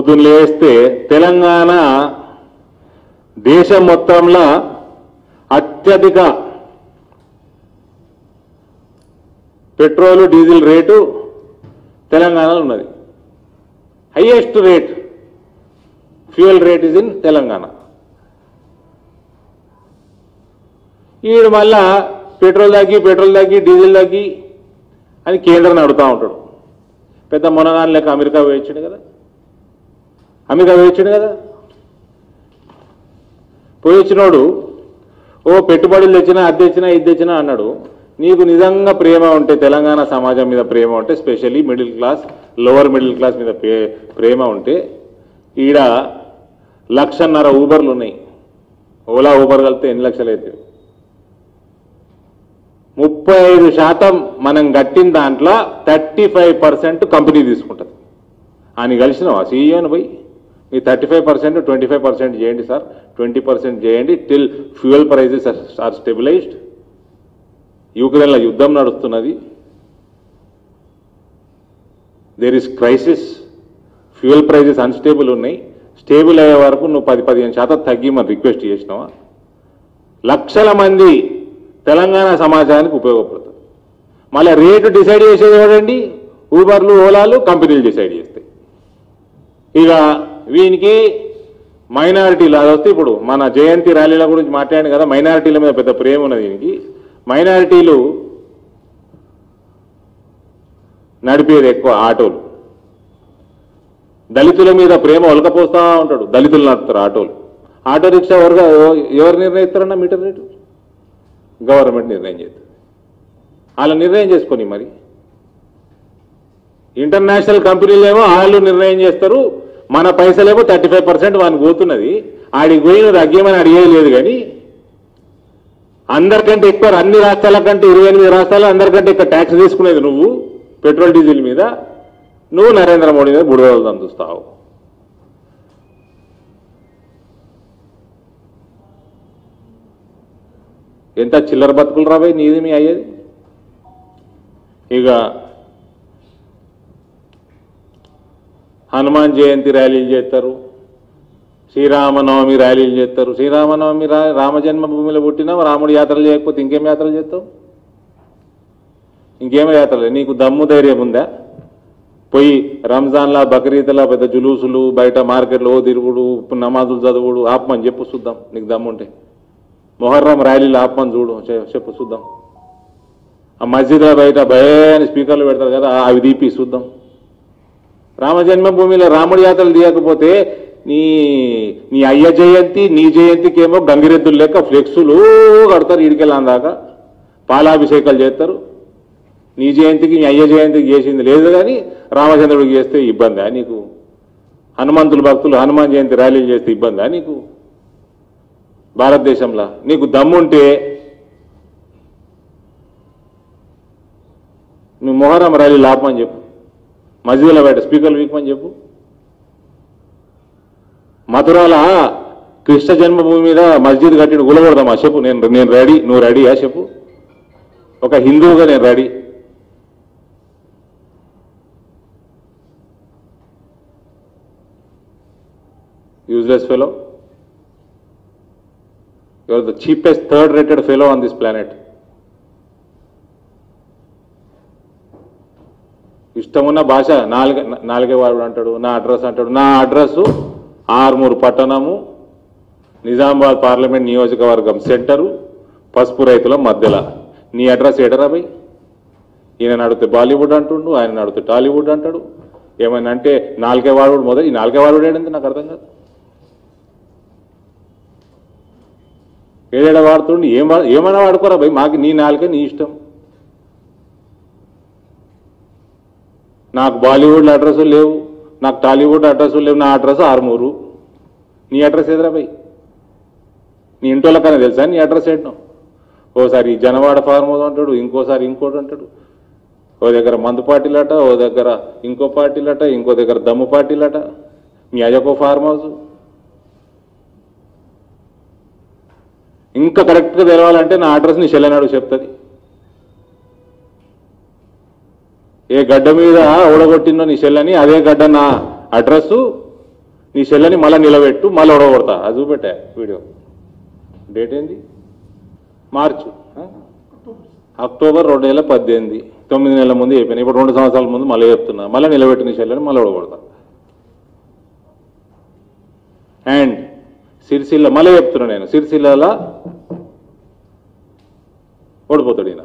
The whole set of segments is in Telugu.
పొద్దున్న లేస్తే తెలంగాణ దేశం మొత్తంలో అత్యధిక పెట్రోలు డీజిల్ రేటు తెలంగాణలో ఉన్నది. Highest rate fuel rate is in Telangana. ఈడు మళ్ళా పెట్రోల్ తగ్గి పెట్రోల్ తగ్గి డీజిల్ తగ్గి అని కేంద్రాన్ని అడుగుతూ ఉంటాడు. పెద్ద మునగాన్ లేక అమెరికా వేయించాడు కదా. అమెరికా వేయించాడు కదా? పోయి వచ్చినోడు ఓ పెట్టుబడులు తెచ్చినా అది తెచ్చినా ఇది తెచ్చినా అన్నాడు. నీకు నిజంగా ప్రేమ ఉంటే తెలంగాణ సమాజం మీద ప్రేమ ఉంటే specially middle class lower middle class మీద ప్రేమ ఉంటే ఈడ లక్షన్నర ఊబర్లు ఉన్నాయి. ఓలా ఊబర్ కలిపితే ఎన్ని లక్షలు అవుతాయి? ముప్పై ఐదు శాతం మనం కట్టిన దాంట్లో థర్టీ ఫైవ్ పర్సెంట్ కంపెనీ తీసుకుంటుంది. అని కలిసినావా? సీఈఓని పోయి? మీ thirty five percent twenty five percent చేయండి సార్. ట్వంటీ పర్సెంట్ చేయండి till fuel prices are stabilized. యూక్రెయిన్లో యుద్ధం నడుస్తున్నది. There is crisis fuel prices unstable ఉన్నాయి. స్టేబుల్ అయ్యే వరకు నువ్వు పది పదిహేను శాతం తగ్గి మనం రిక్వెస్ట్ చేసినావా? లక్షల మంది తెలంగాణ సమాజానికి ఉపయోగపడుతుంది. మళ్ళీ రేటు డిసైడ్ చేసేది ఎవరండి? ఊబర్లు ఓలాలు కంపెనీలు డిసైడ్ చేస్తాయి. ఇక వీనికి మైనారిటీలు అది వస్తే ఇప్పుడు మన జయంతి ర్యాలీల గురించి మాట్లాడాను కదా మైనారిటీల మీద పెద్ద ప్రేమ ఉన్నది దీనికి. మైనారిటీలు నడిపేది ఎక్కువ ఆటోలు. దళితుల మీద ప్రేమ ఒలకపోస్తా ఉంటాడు. దళితులు నడుపుతారు ఆటోలు. ఆటో రిక్షా ఎవరుగా ఎవరు నిర్ణయిస్తారన్న మీటర్ రేటు? గవర్నమెంట్ నిర్ణయం చేస్తుంది. వాళ్ళ నిర్ణయం చేసుకొని మరి. ఇంటర్నేషనల్ కంపెనీలేమో వాళ్ళు నిర్ణయం చేస్తారు. మన పైసలేమో థర్టీ ఫైవ్ పర్సెంట్ వానికి పోతున్నది. ఆడికి పోయి నువ్వు తగ్గేమని అడిగేది లేదు కానీ అందరికంటే ఎక్కువ అన్ని రాష్ట్రాల కంటే ఇరవై ఎనిమిది రాష్ట్రాలు అందరికంటే ఎక్కువ ట్యాక్స్ తీసుకునేది నువ్వు పెట్రోల్ డీజిల్ మీద. నువ్వు నరేంద్ర మోడీ మీద బుడవలు దందుస్తావు. ఎంత చిల్లర బతుకులు రాబోయే నీది మీ అయ్యేది? ఇక హనుమాన్ జయంతి ర్యాలీలు చేస్తారు. శ్రీరామనవమి ర్యాలీలు చేస్తారు. శ్రీరామనవమి రా రామ జన్మభూమిలో పుట్టినావు రాముడు యాత్రలు చేయకపోతే ఇంకేం యాత్రలు చేస్తావు? ఇంకేం యాత్రలు నీకు దమ్ము ధైర్యం ఉందా? పోయి రంజాన్లా బక్రీద్లా పెద్ద జులూసులు బయట మార్కెట్లో తిరుగుడు నమాజులు చదువుడు ఆపమని చెప్పు చూద్దాం. నీకు దమ్ముంటే. మొహర్రం ర్యాలీలు ఆపమని చూడు చెప్పు చూద్దాం. ఆ మస్జిద్ల బయట భయాన్ని స్పీకర్లు పెడతారు కదా అవి తీపి చూద్దాం. రామజన్మభూమిలో రాముడి యాత్రలు తీయకపోతే నీ నీ అయ్య జయంతి నీ జయంతికి ఏమో గంగిరెద్దులు లెక్క ఫ్లెక్సులు కడతారు ఇడికెళ్ళాం దాకా. పాలాభిషేకాలు చేస్తారు. నీ జయంతికి నీ అయ్య జయంతికి చేసింది లేదు కానీ రామచంద్రుడికి చేస్తే ఇబ్బందా నీకు? హనుమంతులు భక్తులు హనుమాన్ జయంతి ర్యాలీలు చేస్తే ఇబ్బందా నీకు? భారతదేశంలో నీకు దమ్ముంటే నువ్వు మొహరం ర్యాలీ లాపమని చెప్పు. మస్జిద్లో బయట స్పీకర్లు వీకమని చెప్పు. మధురాల కృష్ణ జన్మభూమి మీద మస్జిద్ కట్టిడు గులగొడదామా చెప్పు. నేను నేను రెడీ నువ్వు రెడీయా చెప్పు. ఒక హిందువుగా నేను ready. Useless fellow? Your the cheapest third rated fellow on this planet. ఇష్టం ఇష్టమున్న భాష నాలుగే నాలుగే వాడు అంటాడు నా అడ్రస్ అంటాడు. నా అడ్రస్సు ఆర్మూరు పట్టణము నిజామాబాద్ పార్లమెంట్ నియోజకవర్గం సెంటరు పసుపు రైతుల మధ్యలో. నీ అడ్రస్ ఏడరా బై ఈయన నడితే బాలీవుడ్ అంటుండు ఆయన నడితే టాలీవుడ్ అంటాడు. ఏమైనా అంటే నాలుగే వాడు మొదలు ఈ నాలుగే వాడు ఏంటంటే నాకు అర్థం కాదు. ఏడేడ వాడుతుండి? ఏం ఏమైనా వాడుకోరా భయ్? మాకు నీ నాలుగే నీ ఇష్టం. నాకు బాలీవుడ్ అడ్రస్ లేవు నాకు టాలీవుడ్ అడ్రస్ లేవు నా అడ్రస్ ఆర్మూరు. నీ అడ్రస్ ఎదురా భయ్? నీ ఇంటోళ్ళకన్నా తెలుసా నీ అడ్రస్ ఏంటో? ఓసారి జనవాడ ఫార్మ్ అంటాడు ఇంకోసారి ఇంకోటి అంటాడు. ఓ దగ్గర మందు పార్టీలట ఓ దగ్గర ఇంకో పార్టీలట ఇంకో దగ్గర దమ్ము పార్టీలట. మీ అజకో ఫార్మ్ హౌస్. ఇంకా కరెక్ట్గా తెలవాలంటే నా అడ్రస్ నీ చెల్లెనాడు చెప్తుంది. ఏ గడ్డ మీద ఓడగొట్టిందో నీ చెల్లని అదే గడ్డ నా అడ్రస్ నీ చెల్లని మళ్ళీ నిలబెట్టు మళ్ళీ ఒడగొడతా అది చూపెట్టా వీడియో. డేట్ ఏంది? మార్చు. అక్టోబర్ రెండు వేల పద్దెనిమిది. తొమ్మిది నెలల ముందు చెప్పాను ఇప్పుడు రెండు సంవత్సరాల ముందు మళ్ళీ చెప్తున్నా. మళ్ళీ నిలబెట్టు నీ చెల్లని మళ్ళీ ఒడగొడతా అండ్ సిరిసిల్ల మళ్ళీ చెప్తున్నా నేను. సిరిసిల్లలో ఓడిపోతాడు ఈయన.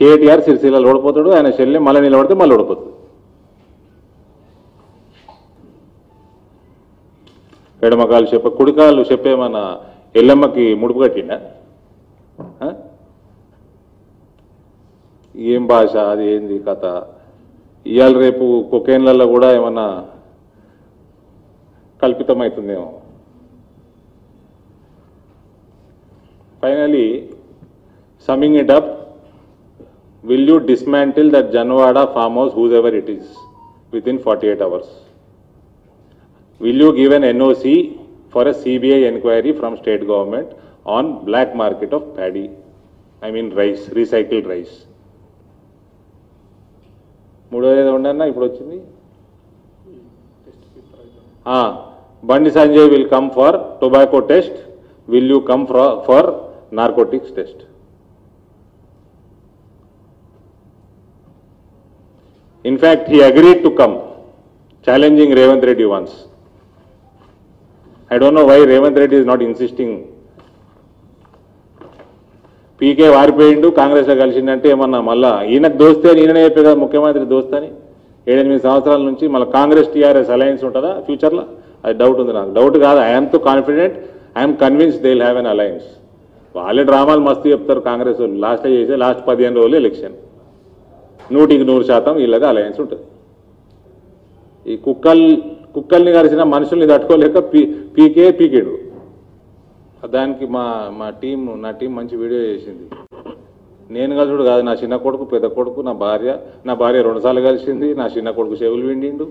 కేటీఆర్ సిరిసిల్లలో ఓడిపోతాడు ఆయన చెల్లి మళ్ళీ నిలబడితే మళ్ళీ ఓడిపోతుంది. ఎడమకాలు చెప్ప కుడికాలు చెప్పేమన్నా ఎల్లమ్మకి ముడుపు కట్టిండా? ఆ? ఏం భాష అది ఏంది కథ? ఇవాళ రేపు కొకేన్లలో కూడా ఏమన్నా కల్పితమవుతుందేమో finally summing it up will you dismantle that Janwada farm house whose ever it is within forty eight hours will you give an NOC for a CBI enquiry from state government on black market of paddy I mean rice recycled rice మూడో ఐదు ఇప్పుడు వచ్చింది? Bandi Sanjay will come for tobacco test will you come for for narcotics test In fact, he agreed to come, challenging Revant Reddy once. I don't know why Revant Reddy is not insisting. PK వారిపోయిండు కాంగ్రెస్లో కలిసిండంటే ఏమన్నా మళ్ళా ఈయనకు దోస్తే ఈయననే చెప్పే కదా ముఖ్యమంత్రి దోస్తని ఏడెనిమిది సంవత్సరాల నుంచి మళ్ళీ కాంగ్రెస్ టీఆర్ఎస్ అలయన్స్ ఉంటుందా ఫ్యూచర్లో? అది డౌట్ ఉంది నాకు. డౌట్ కాదు ఐఎమ్తో confident I'm convinced they will have an alliance వాళ్ళే డ్రామాలు మస్తు చెప్తారు కాంగ్రెస్ వాళ్ళు. లాస్ట్ చేసే లాస్ట్ పదిహేను రోజులు ఎలక్షన్ నూటికి నూరు శాతం వీళ్ళది అలయన్స్ ఉంటుంది. ఈ కుక్కల్ కుక్కల్ని కలిసిన మనుషుల్ని తట్టుకోలేక పీ పీకే పీకేడు. దానికి మా మా టీం నా టీం మంచి వీడియో చేసింది. నేను కలిసిడు కాదు నా చిన్న కొడుకు పెద్ద కొడుకు నా భార్య నా భార్య రెండుసార్లు కలిసింది నా చిన్న కొడుకు చెవులు విండిండు.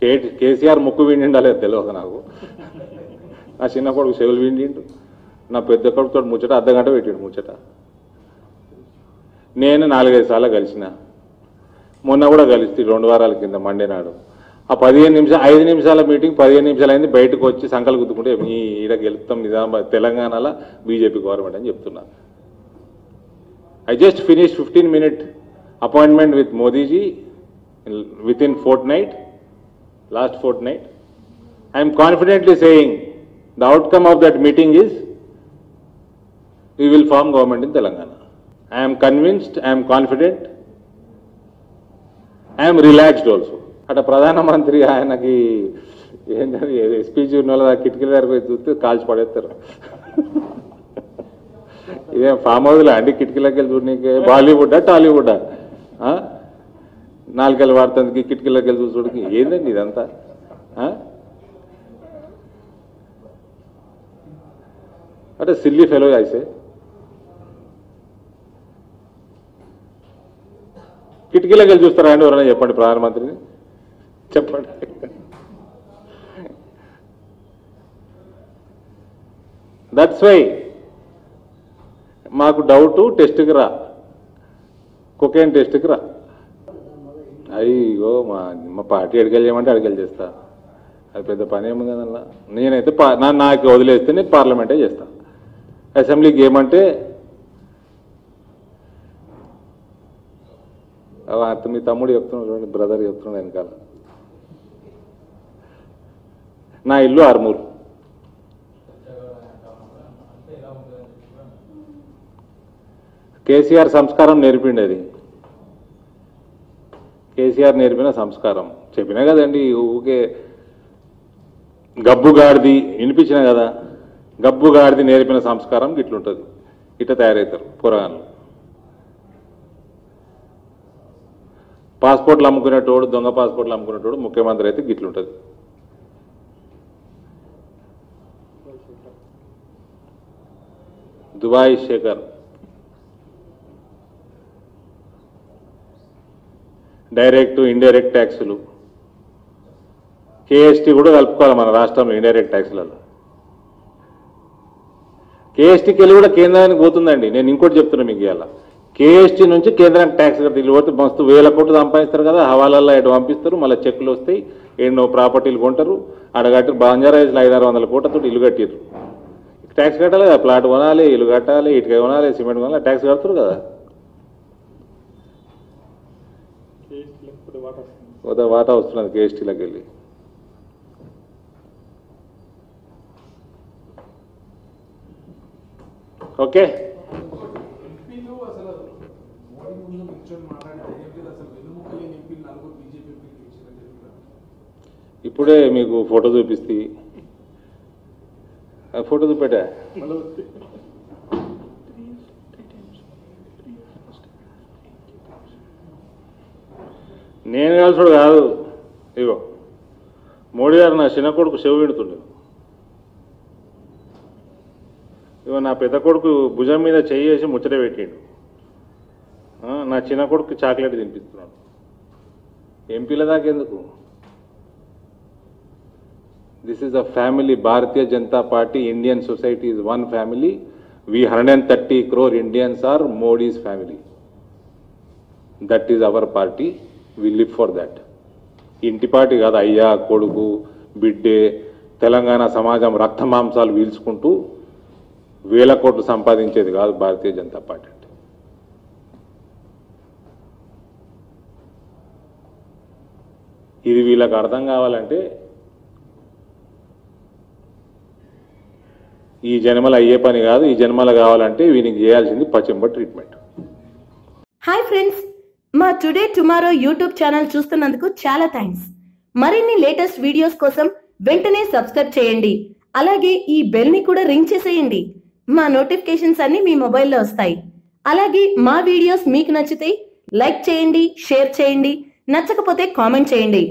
కే కేసీఆర్ ముక్కు విండిండా లేదు తెలియదు నాకు. నా చిన్న కొడుకు చెవులు విండిండు. నా పెద్ద కొడుకుతో ముచ్చట అర్ధ గంట పెట్టిండు ముచ్చట. నేను నాలుగైదు సార్లు కలిసిన. మొన్న కూడా కలిసి రెండు వారాల కింద మండే నాడు ఆ పదిహేను నిమిషాలు ఐదు నిమిషాల మీటింగ్ పదిహేను నిమిషాలు అయింది బయటకు వచ్చి సంకలు గుద్దుకుంటే మీ ఈడ గెలుపుతాం నిజామాబాద్ తెలంగాణలో బీజేపీ గవర్నమెంట్ అని చెప్తున్నారు I just finish fifteen minute appointment with Modiji within fortnight last fortnight I'm confidently saying the outcome of that meeting is we will form government in Telangana I am convinced, I am confident, I am relaxed also. అట ప్రధానమంత్రి ఆయనకి ఏంటంటే స్పీచ్ ఉన్న వాళ్ళ కిటికీల దగ్గర పోయి చూస్తే కాల్చి పడేస్తారు ఇదేం ఫామ్ హౌస్లో అండి కిటికీలకి వెళ్ళి చూడనీకే బాలీవుడ్డా టాలీవుడ్డా ఆ? నాలుగేళ్ళు వాడుతుంది కిటికీలకి వెళ్ళి చూసుడికి ఏందండి ఇదంతా ఆ? అంటే సిల్లీ ఫెలో అయితే కిటికీలోకి వెళ్ళి చూస్తారా అండి ఎవరైనా చెప్పండి ప్రధానమంత్రిని? చెప్పండి. దట్స్ వై మాకు డౌటు టెస్ట్కి రా. కుకేన్ టెస్ట్కి రా. అయ్యో మా మా పార్టీ అడిగలు చేయమంటే అడిగలు చేస్తా. అది పెద్ద పని ఏముంది కదల్లా నేనైతే పా- నా నాకు వదిలేస్తే నేను పార్లమెంటే చేస్తా. అసెంబ్లీకి ఏమంటే అవ అత- మీ తమ్ముడు చెప్తున్నాడు చూడండి బ్రదర్ చెప్తున్నాడు వెనకాల. నా ఇల్లు ఆర్మూర్. కేసీఆర్ సంస్కారం నేర్పిండి అది కేసీఆర్ నేర్పిన సంస్కారం. చెప్పినా కదండి ఊకే గబ్బుగాడిది వినిపించిన కదా గబ్బుగాడిది నేర్పిన సంస్కారం ఇట్లుంటుంది. ఇట్లా తయారవుతారు పురాణాలు. పాస్పోర్ట్లు అమ్ముకునేటోడు దొంగ పాస్పోర్ట్లు అమ్ముకునేటోడు ముఖ్యమంత్రి అయితే గిట్లుంటుంది. దుబాయ్ శేఖర్. డైరెక్ట్ ఇండైరెక్ట్ ట్యాక్సులు. కేఎస్టీ కూడా కలుపుకోవాలి మన రాష్ట్రంలో ఇండైరెక్ట్ ట్యాక్సులలో. కేఎస్టీకి వెళ్ళి కూడా కేంద్రానికి పోతుందండి. నేను ఇంకోటి చెప్తున్నా మీకు ఇవాళ. కేఎస్టీ నుంచి కేంద్రానికి ట్యాక్స్ కట్టి ఇల్లు పోతే మస్తు వేల కోట్లు సంపాదిస్తారు కదా హవాలల్లో ఇటు పంపిస్తారు మళ్ళీ చెక్కులు వస్తాయి ఎన్నో ప్రాపర్టీలు కొంటారు అడగట్టి బంజారా హిల్స్లో ఐదారు వందల కోట్లతో ఇల్లు కట్టిర్రు. ట్యాక్స్ కట్టాలి కదా ప్లాట్ కొనాలి ఇల్లు కట్టాలి ఇటుక కొనాలి సిమెంట్ కొనాలి ట్యాక్స్ కడతారు కదా. ఒక వాటా వస్తున్నది కేఎస్టీలోకి వెళ్ళి. ఓకే ఎంపీలు అసలు మోడీ ముందు నిల్చొని మాట్లాడితే ఎంపీలు అసలు వెన్నుముక్క లేని ఎంపీలు నలుగురు బీజేపీ ఎంపీలు గెలిచారని చెప్పినారు ఇప్పుడే మీకు ఫోటో చూపిస్తే. ఆ ఫోటో చూపెట్టా? నేను కలిసుడు కాదు. ఇగో మోడీ గారు నా చిన్న కొడుకు చెవి పెడుతుండే. ఇగో నా పెద్ద కొడుకు భుజం మీద చెయ్యి వేసి ముచ్చట పెట్టిండు. నా చిన్న కొడుకు చాక్లెట్ తినిపిస్తున్నాడు. ఎంపీల దాకా ఎందుకు? This is a family bharatiya janata party indian society is one family we thirty crore Indians are Modi's family that is our party we live for that ఇంటి పార్టీ కాదు అయ్యా కొడుకు బిడ్డే తెలంగాణ సమాజం రక్త మాంసాలు వీల్చుకుంటూ వేల కోట్లు సంపాదించేది కాదు భారతీయ జనతా పార్టీ అంటే ఇది వీళ్ళకు అర్థం కావాలంటే ఈ జన్మల అయ్యే పని కాదు ఈ జన్మల కావాలంటే వీనికి చేయాల్సింది పచ్చింబ ట్రీట్మెంట్ హాయ్ ఫ్రెండ్స్ మా టుడే టుమారో యూట్యూబ్ ఛానల్ చూస్తున్నందుకు చాలా థ్యాంక్స్ మరిన్ని లేటెస్ట్ వీడియోస్ కోసం వెంటనే సబ్స్క్రైబ్ చేయండి. అలాగే ఈ బెల్ని కూడా రింగ్ చేసేయండి. మా నోటిఫికేషన్స్ అన్ని మీ మొబైల్లో వస్తాయి. అలాగే మా వీడియోస్ మీకు నచ్చితే లైక్ చేయండి షేర్ చేయండి. నచ్చకపోతే కామెంట్ చేయండి.